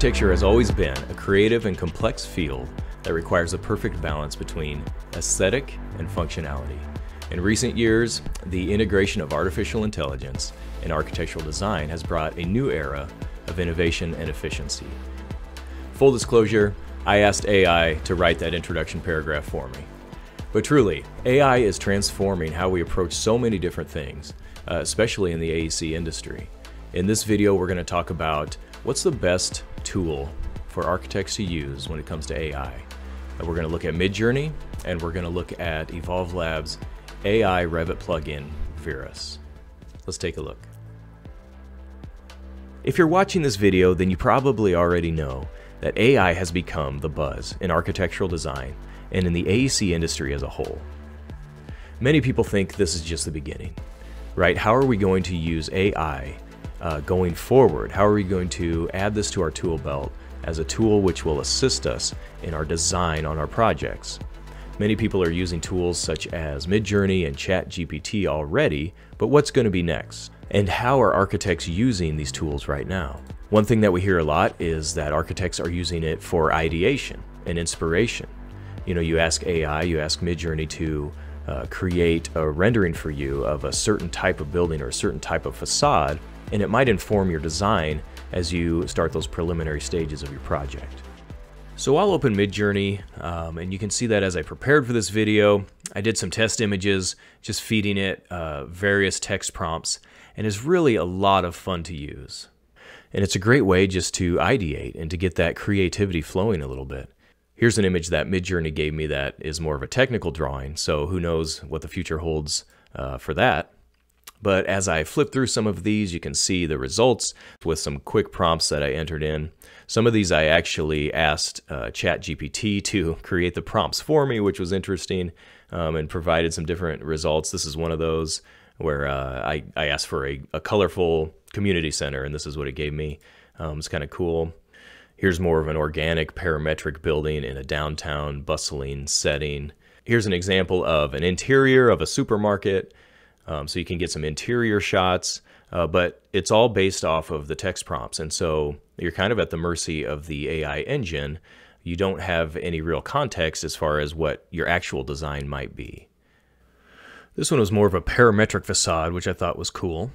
Architecture has always been a creative and complex field that requires a perfect balance between aesthetic and functionality. In recent years, the integration of artificial intelligence in architectural design has brought a new era of innovation and efficiency. Full disclosure, I asked AI to write that introduction paragraph for me. But truly, AI is transforming how we approach so many different things, uh, especially in the AEC industry. In this video, we're going to talk about what's the best tool for architects to use when it comes to AI. Uh, we're going to look at Midjourney, and we're going to look at EvolveLAB's AI Revit plugin, Veras. Let's take a look. If you're watching this video, then you probably already know that AI has become the buzz in architectural design and in the AEC industry as a whole. Many people think this is just the beginning, right? How are we going to use AI uh, going forward? How are we going to add this to our tool belt as a tool which will assist us in our design on our projects? Many people are using tools such as Midjourney and ChatGPT already, but what's going to be next? And how are architects using these tools right now? One thing that we hear a lot is that architects are using it for ideation and inspiration. You know, you ask AI, you ask Midjourney to uh, create a rendering for you of a certain type of building or a certain type of facade, and it might inform your design as you start those preliminary stages of your project. So I'll open Midjourney, um, and you can see that as I prepared for this video, I did some test images, just feeding it uh, various text prompts, and it's really a lot of fun to use. And it's a great way just to ideate and to get that creativity flowing a little bit. Here's an image that Midjourney gave me that is more of a technical drawing, so who knows what the future holds uh, for that. But as I flip through some of these, you can see the results with some quick prompts that I entered in. Some of these I actually asked uh, ChatGPT to create the prompts for me, which was interesting um, and provided some different results. This is one of those where uh, I, I asked for a, a, colorful community center, and this is what it gave me. Um, it's kind of cool. Here's more of an organic parametric building in a downtown bustling setting. Here's an example of an interior of a supermarket. Um, so you can get some interior shots, uh, but it's all based off of the text prompts. And so you're kind of at the mercy of the AI engine. You don't have any real context as far as what your actual design might be. This one was more of a parametric facade, which I thought was cool.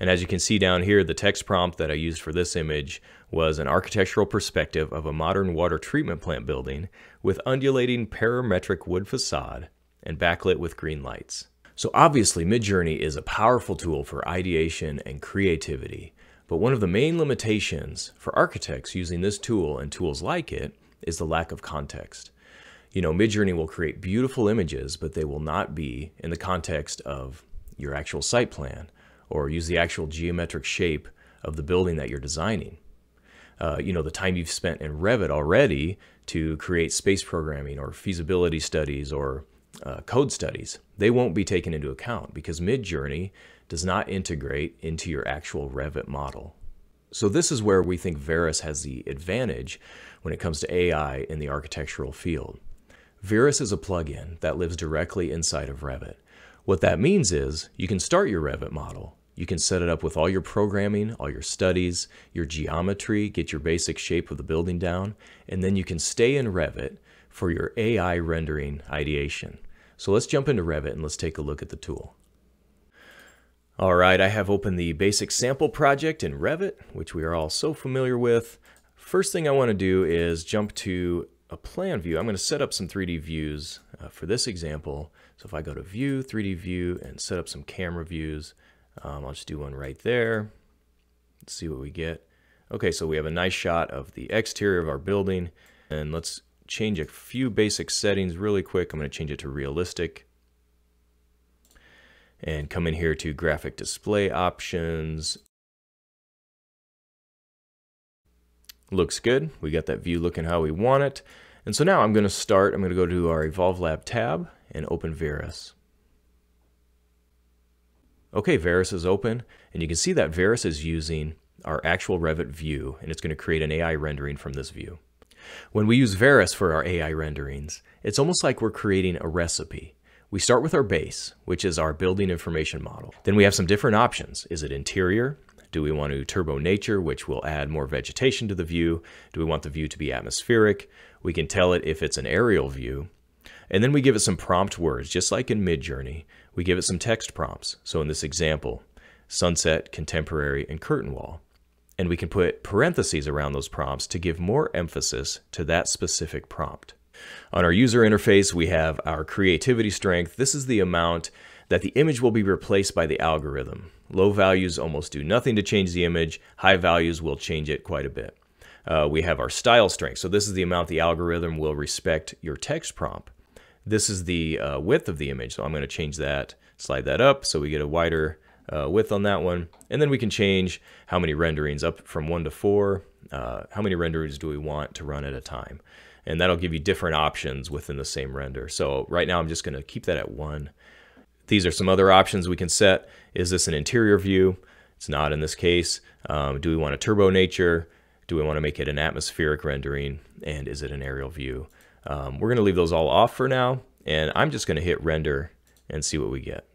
And as you can see down here, the text prompt that I used for this image was an architectural perspective of a modern water treatment plant building with undulating parametric wood facade and backlit with green lights. So obviously Midjourney is a powerful tool for ideation and creativity, but one of the main limitations for architects using this tool and tools like it is the lack of context. You know, Midjourney will create beautiful images, but they will not be in the context of your actual site plan or use the actual geometric shape of the building that you're designing. Uh, you know, the time you've spent in Revit already to create space programming or feasibility studies or uh, code studies, they won't be taken into account because Midjourney does not integrate into your actual Revit model. So this is where we think Veras has the advantage when it comes to AI in the architectural field. Veras is a plugin that lives directly inside of Revit. What that means is you can start your Revit model, you can set it up with all your programming, all your studies, your geometry, get your basic shape of the building down, and then you can stay in Revit for your AI rendering ideation. So let's jump into Revit and let's take a look at the tool. All right, I have opened the basic sample project in Revit, which we are all so familiar with. First thing I want to do is jump to a plan view. I'm going to set up some 3D views uh, for this example. So if I go to View, 3D View, and set up some camera views, um, I'll just do one right there. Let's see what we get. Okay, so we have a nice shot of the exterior of our building. And let's change a few basic settings really quick. I'm going to change it to realistic. And come in here to graphic display options. Looks good. We got that view looking how we want it. And so now I'm going to start, I'm going to go to our EvolveLAB tab and open Veras. Okay, Veras is open, and you can see that Veras is using our actual Revit view, and it's going to create an AI rendering from this view. When we use Veras for our AI renderings, it's almost like we're creating a recipe. We start with our base, which is our building information model. Then we have some different options. Is it interior? Do we want to turbo nature, which will add more vegetation to the view? Do we want the view to be atmospheric? We can tell it if it's an aerial view. And then we give it some prompt words, just like in Midjourney. We give it some text prompts. So in this example, sunset, contemporary, and curtain wall. And we can put parentheses around those prompts to give more emphasis to that specific prompt. On our user interface, we have our creativity strength. This is the amount that the image will be replaced by the algorithm. Low values almost do nothing to change the image. High values will change it quite a bit. Uh, we have our style strength. So this is the amount the algorithm will respect your text prompt. This is the uh, width of the image. So I'm going to change that, slide that up so we get a wider uh, width on that one. And then we can change how many renderings up from one to four. Uh, how many renderings do we want to run at a time? And that'll give you different options within the same render. So right now I'm just going to keep that at one. These are some other options we can set. Is this an interior view? It's not in this case. Um, do we want a turbo nature? Do we want to make it an atmospheric rendering? And is it an aerial view? Um, we're going to leave those all off for now. And I'm just going to hit render and see what we get.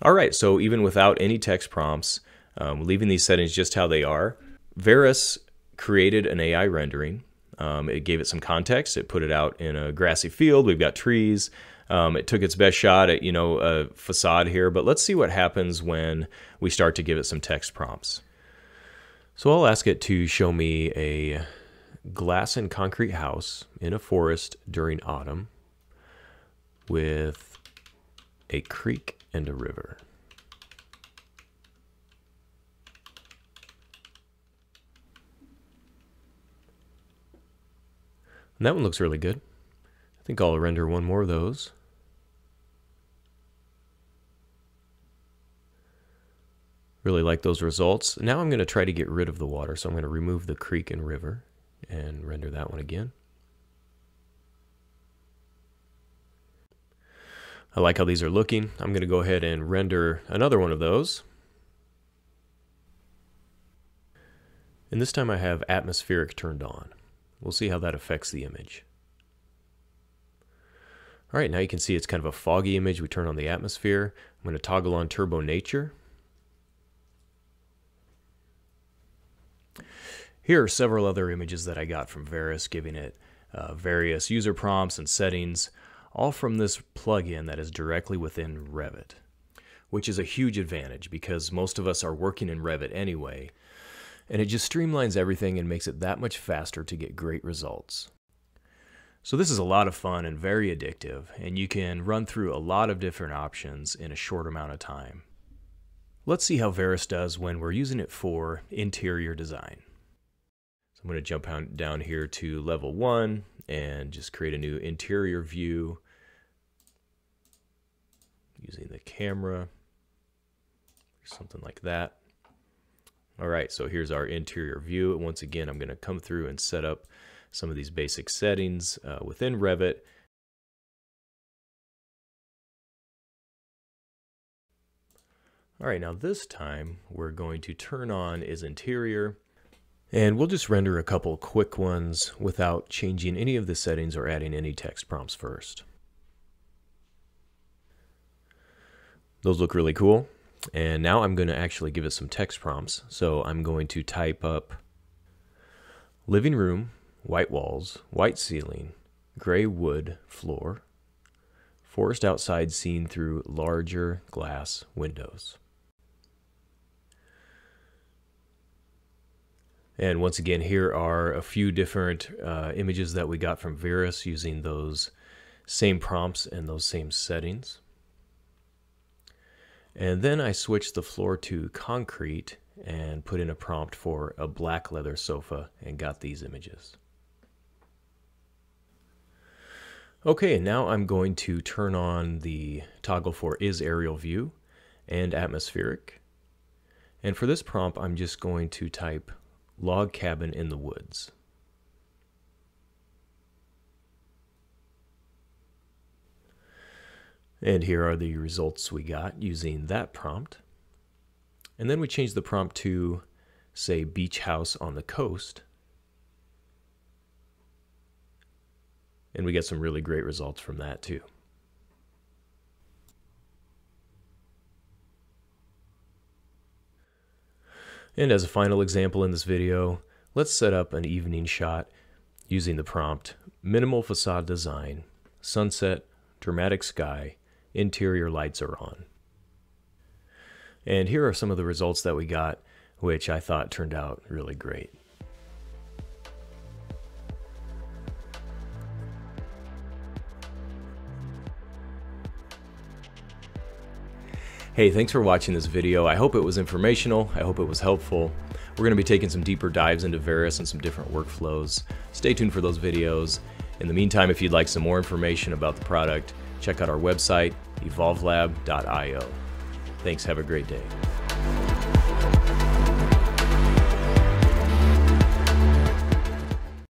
All right, so even without any text prompts, um, leaving these settings just how they are, Veras created an AI rendering. Um, it gave it some context. It put it out in a grassy field. We've got trees. Um, it took its best shot at, you know, a facade here, but let's see what happens when we start to give it some text prompts. So I'll ask it to show me a glass and concrete house in a forest during autumn with a creek and a river. And that one looks really good. I think I'll render one more of those. Really like those results. Now I'm going to try to get rid of the water. So I'm going to remove the creek and river and render that one again. I like how these are looking. I'm going to go ahead and render another one of those. And this time I have atmospheric turned on. We'll see how that affects the image. All right, now you can see it's kind of a foggy image. We turn on the atmosphere. I'm going to toggle on Turbo Nature. Here are several other images that I got from Veras, giving it uh, various user prompts and settings, all from this plugin that is directly within Revit, which is a huge advantage because most of us are working in Revit anyway, and it just streamlines everything and makes it that much faster to get great results. So this is a lot of fun and very addictive, and you can run through a lot of different options in a short amount of time. Let's see how Veras does when we're using it for interior design. So I'm going to jump down here to level one and just create a new interior view using the camera, something like that. All right, so here's our interior view. Once again, I'm going to come through and set up some of these basic settings uh, within Revit. All right, now this time we're going to turn on is interior and we'll just render a couple quick ones without changing any of the settings or adding any text prompts first. Those look really cool. And now I'm going to actually give it some text prompts. So I'm going to type up living room white walls, white ceiling, gray wood floor, forest outside seen through larger glass windows. And once again, here are a few different uh, images that we got from Veras using those same prompts and those same settings. And then I switched the floor to concrete and put in a prompt for a black leather sofa and got these images. Okay, now I'm going to turn on the toggle for is aerial view and atmospheric. And for this prompt, I'm just going to type log cabin in the woods. And here are the results we got using that prompt. And then we change the prompt to, say, beach house on the coast. And we get some really great results from that too. And as a final example in this video, let's set up an evening shot using the prompt minimal facade design, sunset, dramatic sky, interior lights are on. And here are some of the results that we got, which I thought turned out really great. Hey, thanks for watching this video. I hope it was informational. I hope it was helpful. We're going to be taking some deeper dives into Veras and some different workflows. Stay tuned for those videos. In the meantime, if you'd like some more information about the product, check out our website, evolvelab.io. Thanks, have a great day.